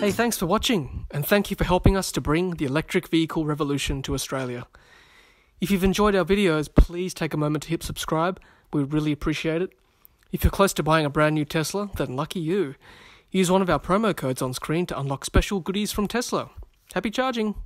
Hey, thanks for watching, and thank you for helping us to bring the electric vehicle revolution to Australia. If you've enjoyed our videos, please take a moment to hit subscribe. We'd really appreciate it. If you're close to buying a brand new Tesla, then lucky you. Use one of our promo codes on screen to unlock special goodies from Tesla. Happy charging!